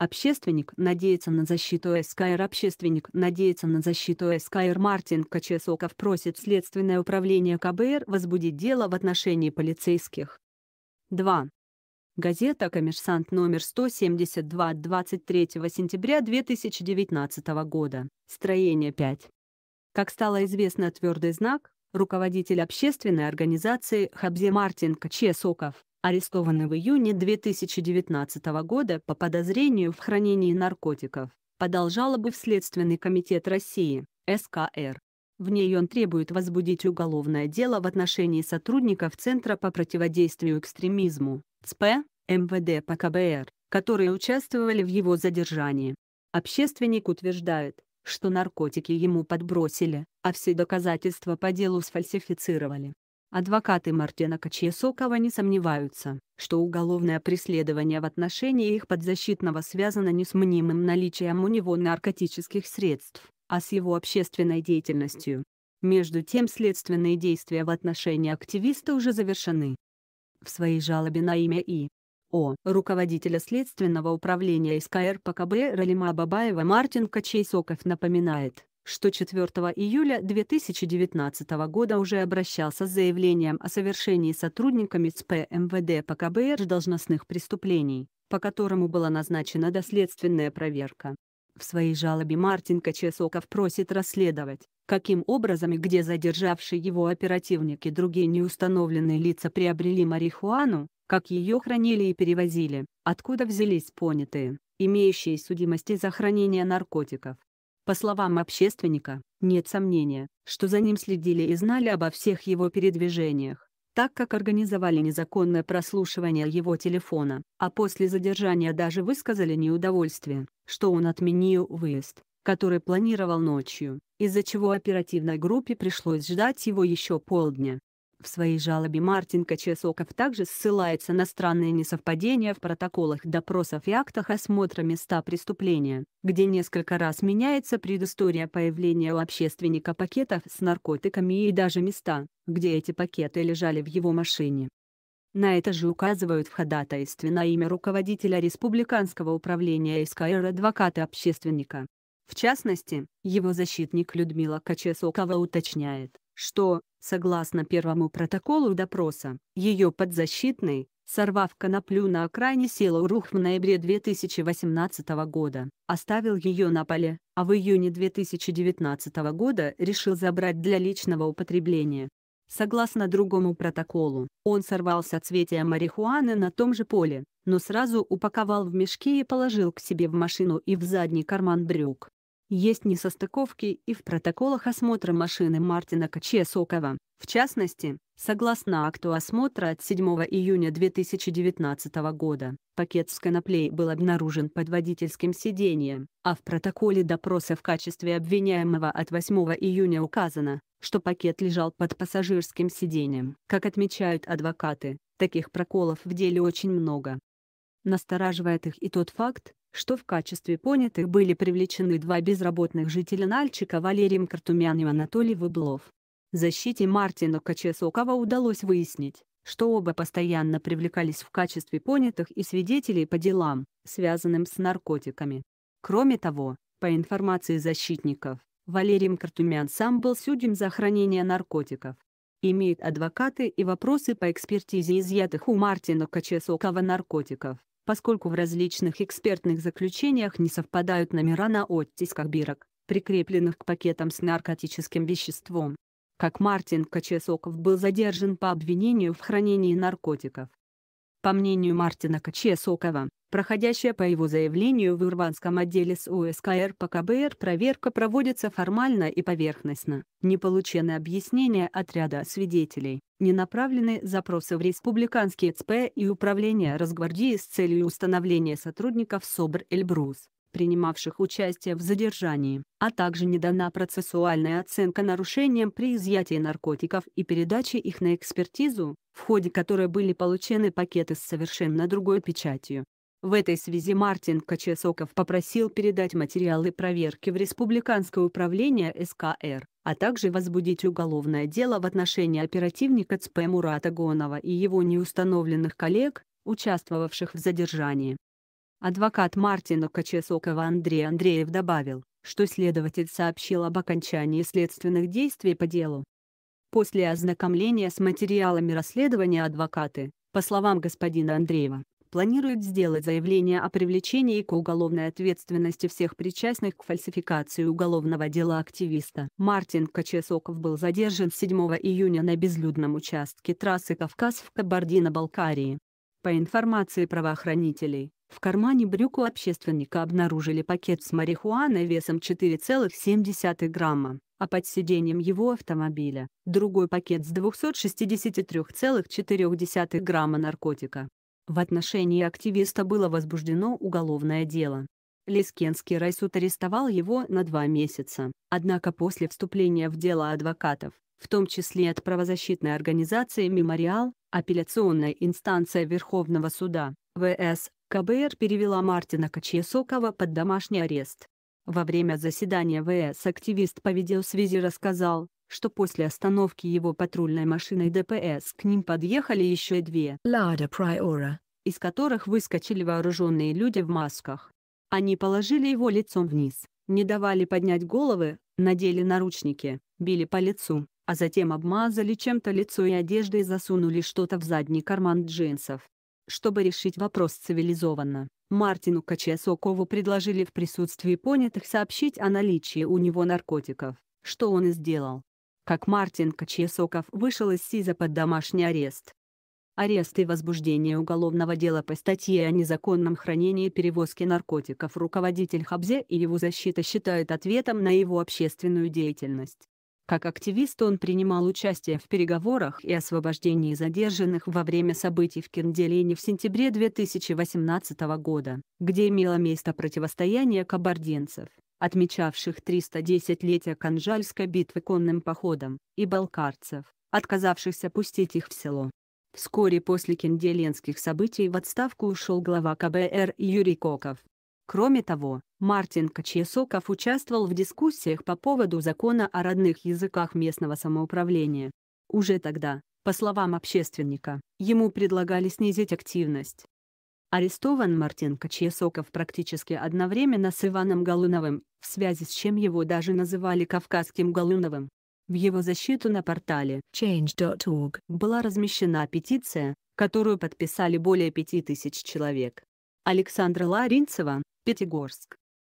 Общественник надеется на защиту СКР. Общественник надеется на защиту СКР. Мартин Качесоков просит Следственное управление КБР возбудить дело в отношении полицейских. 2. Газета «Коммерсант» номер 172 23 сентября 2019 года. Строение 5. Как стало известно твердый знак, руководитель общественной организации Хабзе Мартин Качесоков, арестованный в июне 2019 года по подозрению в хранении наркотиков, подал жалобу в Следственный комитет России, СКР. В ней он требует возбудить уголовное дело в отношении сотрудников Центра по противодействию экстремизму, ЦП, МВД по КБР, которые участвовали в его задержании. Общественник утверждает, что наркотики ему подбросили, а все доказательства по делу сфальсифицировали. Адвокаты Мартина Качьесокова не сомневаются, что уголовное преследование в отношении их подзащитного связано не с мнимым наличием у него наркотических средств, а с его общественной деятельностью. Между тем следственные действия в отношении активиста уже завершены. В своей жалобе на имя И. О. руководителя Следственного управления СКР ПКБ Ралима Бабаева Мартин Качейсоков напоминает, что 4 июля 2019 года уже обращался с заявлением о совершении сотрудниками ЦП МВД по КБР должностных преступлений, по которому была назначена доследственная проверка. В своей жалобе Мартин Качесоков просит расследовать, каким образом и где задержавшие его оперативники и другие неустановленные лица приобрели марихуану, как ее хранили и перевозили, откуда взялись понятые, имеющие судимости за хранение наркотиков, по словам общественника, нет сомнения, что за ним следили и знали обо всех его передвижениях, так как организовали незаконное прослушивание его телефона, а после задержания даже высказали неудовольствие, что он отменил выезд, который планировал ночью, из-за чего оперативной группе пришлось ждать его еще полдня. В своей жалобе Мартин Качесоков также ссылается на странные несовпадения в протоколах допросов и актах осмотра места преступления, где несколько раз меняется предыстория появления у общественника пакетов с наркотиками и даже места, где эти пакеты лежали в его машине. На это же указывают в ходатайстве на имя руководителя Республиканского управления СКР адвоката общественника. В частности, его защитник Людмила Качесокова уточняет, что, согласно первому протоколу допроса, ее подзащитный, сорвав коноплю на окраине села Урух в ноябре 2018 года, оставил ее на поле, а в июне 2019 года решил забрать для личного употребления. Согласно другому протоколу, он сорвал соцветия марихуаны на том же поле, но сразу упаковал в мешки и положил к себе в машину и в задний карман брюк. Есть несостыковки и в протоколах осмотра машины Мартина Качесокова. В частности, согласно акту осмотра от 7 июня 2019 года, пакет с коноплей был обнаружен под водительским сиденьем, а в протоколе допроса в качестве обвиняемого от 8 июня указано, что пакет лежал под пассажирским сиденьем. Как отмечают адвокаты, таких проколов в деле очень много. Настораживает их и тот факт, что в качестве понятых были привлечены два безработных жителя Нальчика Валерий Мкартумян и Анатолий Выблов. Защите Мартина Качесокова удалось выяснить, что оба постоянно привлекались в качестве понятых и свидетелей по делам, связанным с наркотиками. Кроме того, по информации защитников, Валерий Мкартумян сам был судим за хранение наркотиков. Имеет адвокаты и вопросы по экспертизе изъятых у Мартина Качесокова наркотиков поскольку в различных экспертных заключениях не совпадают номера на оттисках бирок, прикрепленных к пакетам с наркотическим веществом. Как Мартин Качесоков был задержан по обвинению в хранении наркотиков. По мнению Мартина Качесокова, проходящая по его заявлению в Ирванском отделе с УСКР по КБР проверка проводится формально и поверхностно, не получены объяснения от ряда свидетелей, не направлены запросы в республиканские ЦП и Управление Росгвардии с целью установления сотрудников СОБР Эльбрус принимавших участие в задержании, а также не дана процессуальная оценка нарушениям при изъятии наркотиков и передаче их на экспертизу, в ходе которой были получены пакеты с совершенно другой печатью. В этой связи Мартин Качесоков попросил передать материалы проверки в Республиканское управление СКР, а также возбудить уголовное дело в отношении оперативника ЦП Мурата Гонова и его неустановленных коллег, участвовавших в задержании. Адвокат Мартина Кочесокова Андрей Андреев добавил, что следователь сообщил об окончании следственных действий по делу. После ознакомления с материалами расследования адвокаты, по словам господина Андреева, планируют сделать заявление о привлечении к уголовной ответственности всех причастных к фальсификации уголовного дела активиста. Мартин Кочесоков был задержан 7 июня на безлюдном участке трассы Кавказ в Кабардино-Балкарии. По информации правоохранителей, в кармане брюк у общественника обнаружили пакет с марихуаной весом 4,7 грамма, а под сиденьем его автомобиля – другой пакет с 263,4 грамма наркотика. В отношении активиста было возбуждено уголовное дело. Лискенский райсуд арестовал его на два месяца, однако после вступления в дело адвокатов, в том числе от правозащитной организации «Мемориал», апелляционная инстанция Верховного суда, ВС, КБР перевела Мартина Кочесокова под домашний арест. Во время заседания ВС активист по видеосвязи рассказал, что после остановки его патрульной машиной ДПС к ним подъехали еще две «Лада Приора», из которых выскочили вооруженные люди в масках. Они положили его лицом вниз, не давали поднять головы, надели наручники, били по лицу, а затем обмазали чем-то лицо и одежду и засунули что-то в задний карман джинсов. Чтобы решить вопрос цивилизованно, Мартину Качесокову предложили в присутствии понятых сообщить о наличии у него наркотиков, что он и сделал как Мартин Кочесоков вышел из СИЗа под домашний арест. Арест и возбуждение уголовного дела по статье о незаконном хранении и перевозке наркотиков руководитель Хабзе и его защита считают ответом на его общественную деятельность. Как активист он принимал участие в переговорах и освобождении задержанных во время событий в Кенделине в сентябре 2018 года, где имело место противостояние кабардинцев отмечавших 310-летие Канжальской битвы конным походом, и балкарцев, отказавшихся пустить их в село. Вскоре после кенделенских событий в отставку ушел глава КБР Юрий Коков. Кроме того, Мартин Кочесоков участвовал в дискуссиях по поводу закона о родных языках местного самоуправления. Уже тогда, по словам общественника, ему предлагали снизить активность, Арестован Мартин Кочесоков практически одновременно с Иваном Галуновым, в связи с чем его даже называли Кавказским Галуновым. В его защиту на портале change.org была размещена петиция, которую подписали более 5000 человек. Александра Ларинцева, Пятигорск.